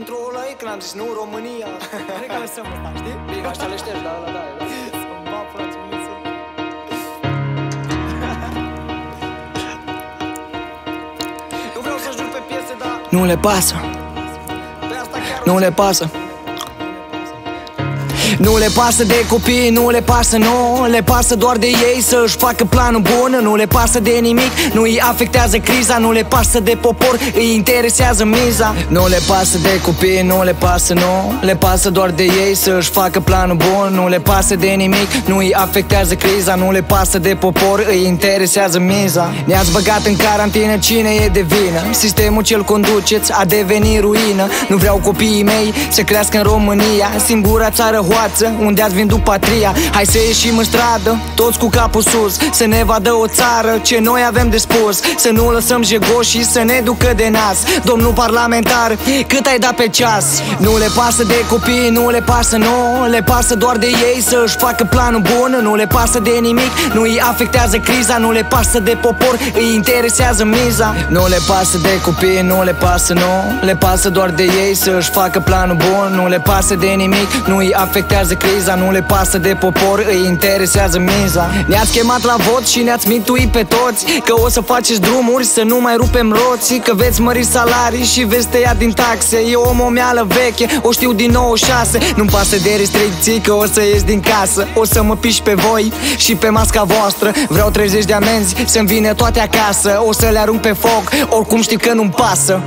Intro ăla e când am zis nu România. Cred că lăsăm ăsta, știi? Bine, așa le ștergi, da, da, da, da. Să-mi bag frații mei să... Nu vreau să jur pe piese, dar Nu le pasă, pe asta chiar nu le pasă nu le pasă de copii, nu le pasă, nu Le pasă doar de ei să-și facă planul bun Nu le pasă de nimic, nu îi afectează criza Nu le pasă de popor, îi interesează miza Nu le pasă de copii, nu le pasă, nu Le pasă doar de ei să-și facă planul bun Nu le pasă de nimic, nu îi afectează criza Nu le pasă de popor, îi interesează miza Ne-ați băgat în carantină, cine e de vină? Sistemul ce-l conduceți a devenit ruină Nu vreau copiii mei să crească în România Singura țară hoață unde ați vândut patria. Hai să ieșim în stradă, toți cu capul sus. Să ne vadă o țară ce noi avem de spus. Să nu lăsăm jegoșii să ne ducă de nas. Domnul parlamentar, cât ai dat pe ceas? Nu le pasă de copii, nu le pasă, nu Le pasă doar de ei să-și facă planul bun. Nu le pasă de nimic, nu îi afectează criza. Nu le pasă de popor, îi interesează miza. Nu le pasă de copii, nu le pasă, nu Le pasă doar de ei să-și facă planul bun. Nu le pasă de nimic, nu îi afectează criza Nu le pasă de popor, îi interesează miza. Ne-ați chemat la vot și ne-ați mituit pe toți Că o să faceți drumuri, să nu mai rupem roții Că veți mări salarii și veți tăia din taxe. E o momeală veche, o știu din 96 Nu-mi pasă de restricții că o să ies din casă. O să mă piși pe voi și pe masca voastră. Vreau 30 de amenzi să-mi vine toate acasă. O să le arunc pe foc, oricum știi că nu-mi pasă